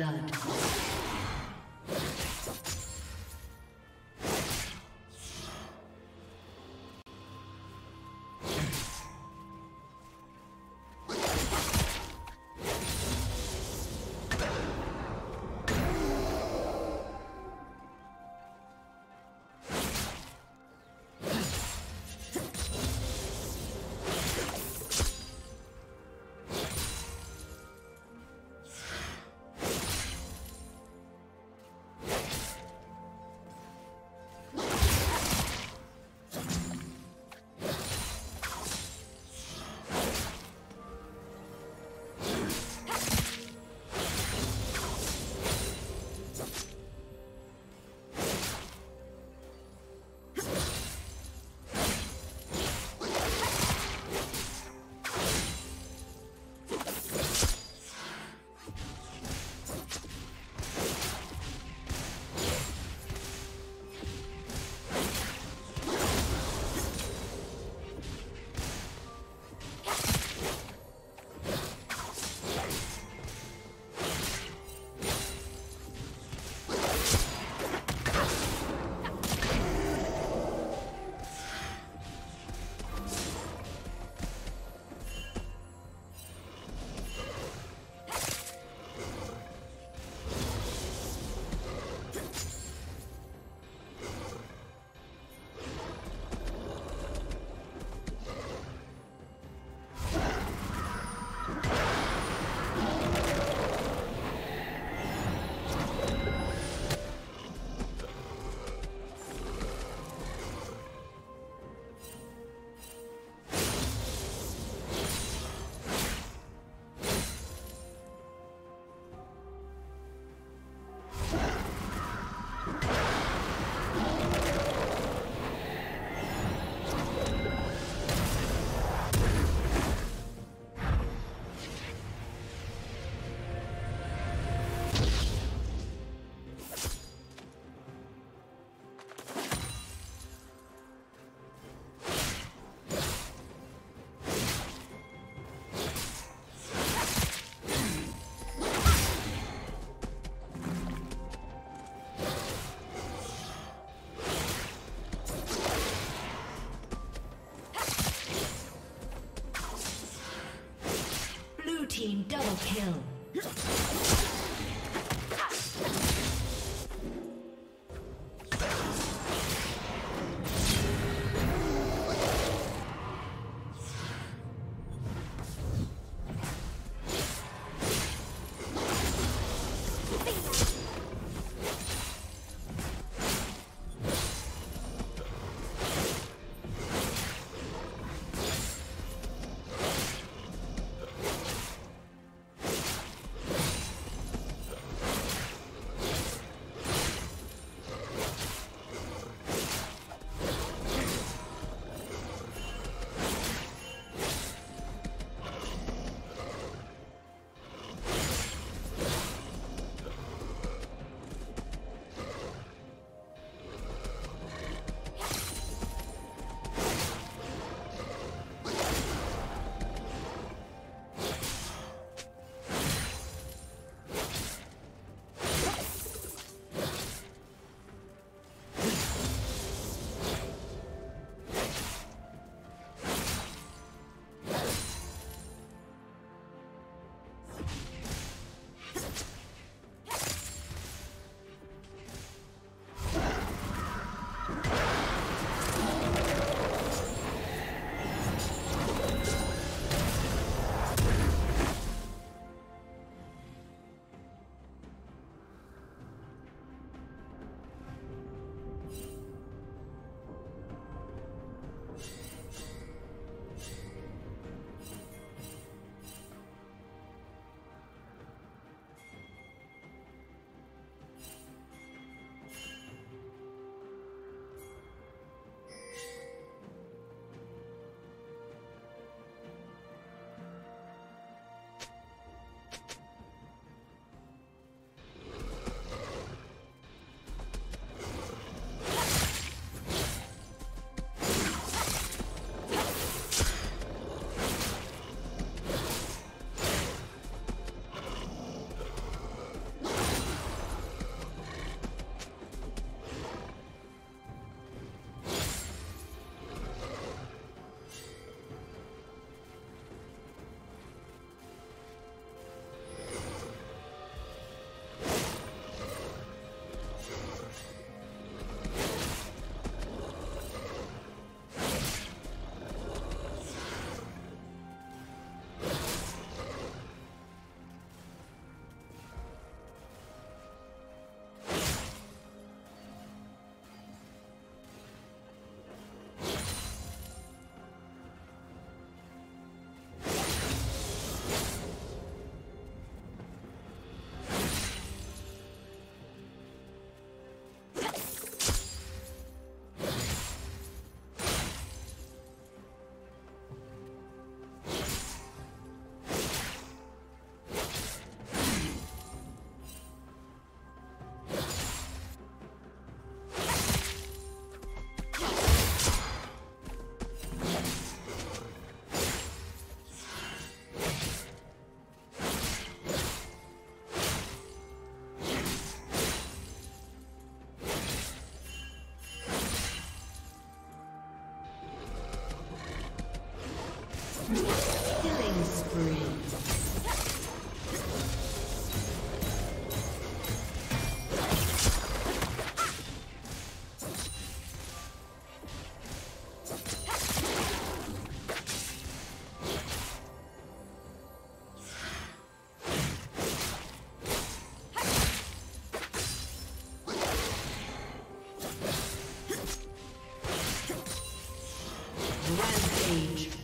blood. Kill. Rampage.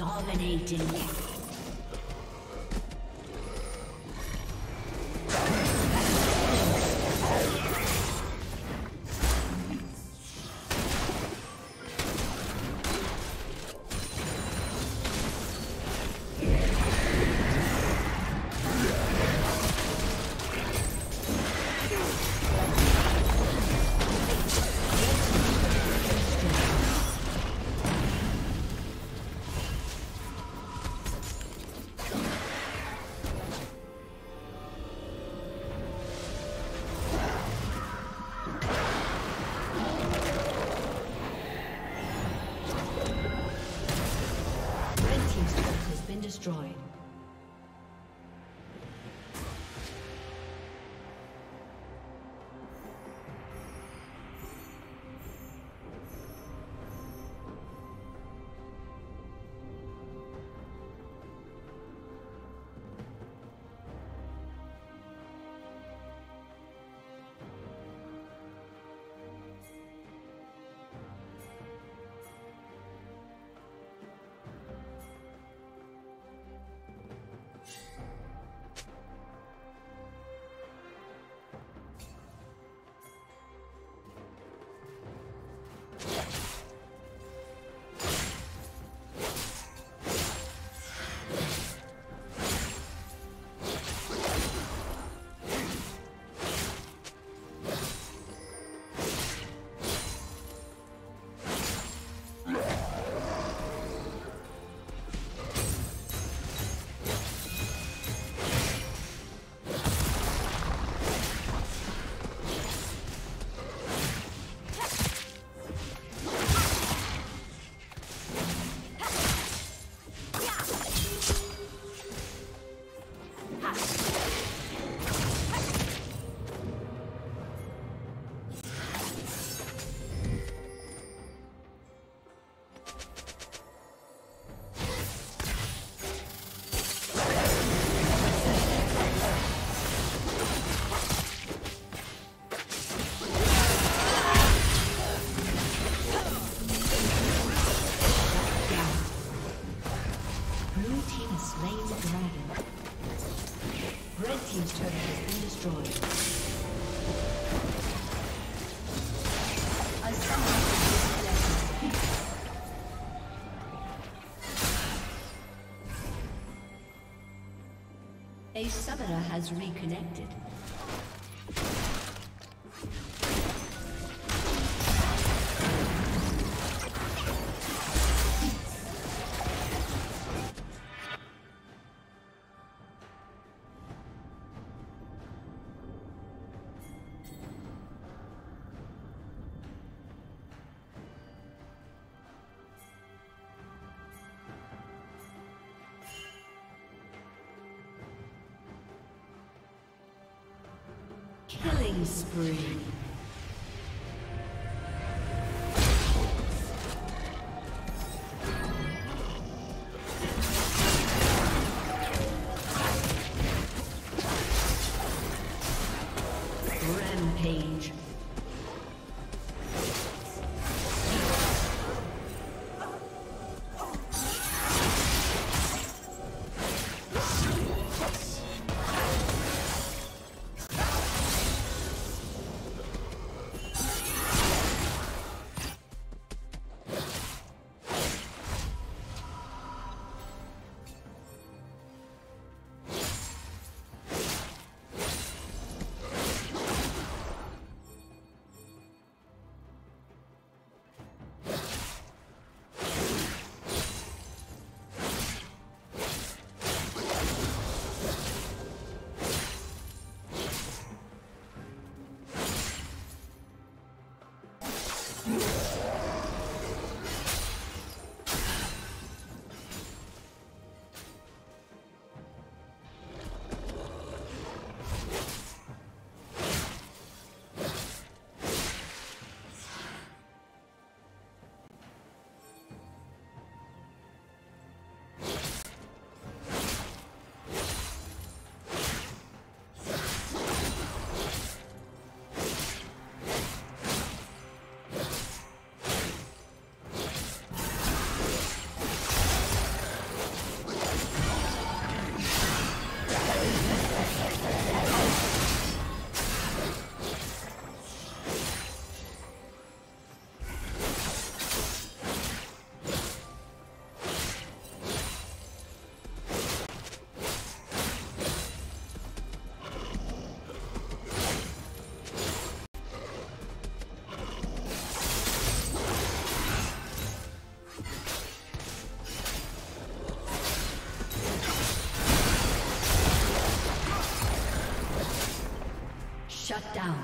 Dominating. Destroyed. team has slain the dragon. Red team's turret has been destroyed. A summoner has A summoner has reconnected. Killing spree. Shut down.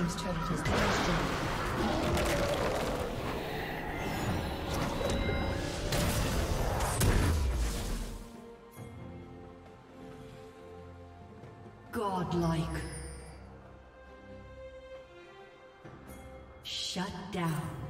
Team's turret has been destroyed. Godlike. Shut down.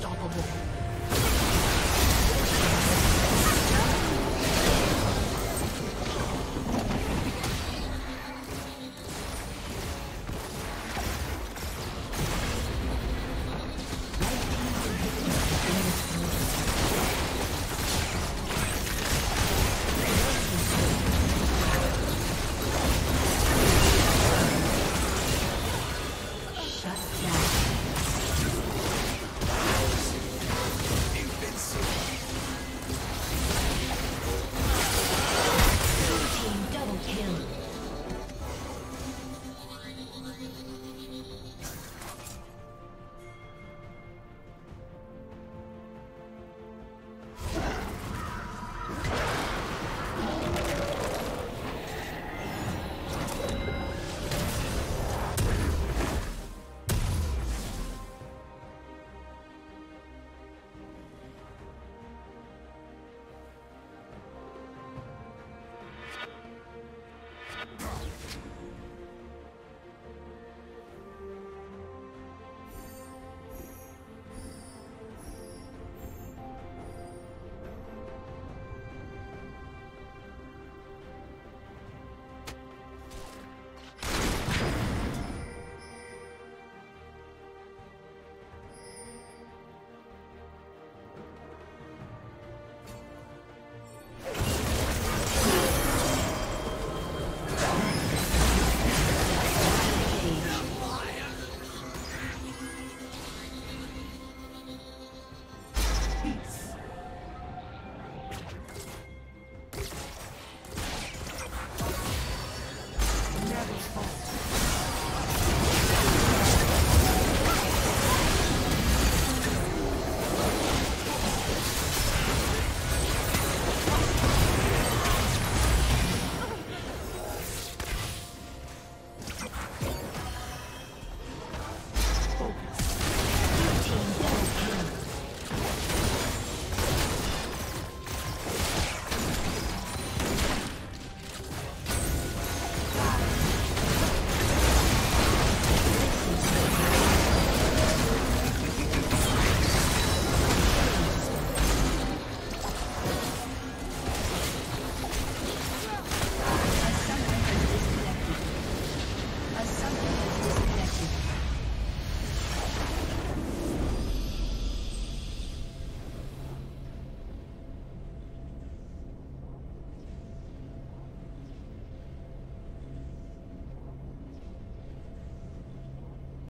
Unstoppable.